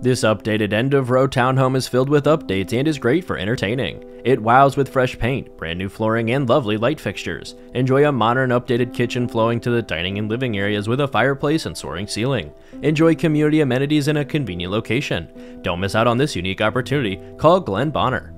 This updated end of row townhome is filled with updates and is great for entertaining. It wows with fresh paint, brand new flooring, and lovely light fixtures. Enjoy a modern updated kitchen flowing to the dining and living areas with a fireplace and soaring ceiling. Enjoy community amenities in a convenient location. Don't miss out on this unique opportunity. Call Glenn Bonner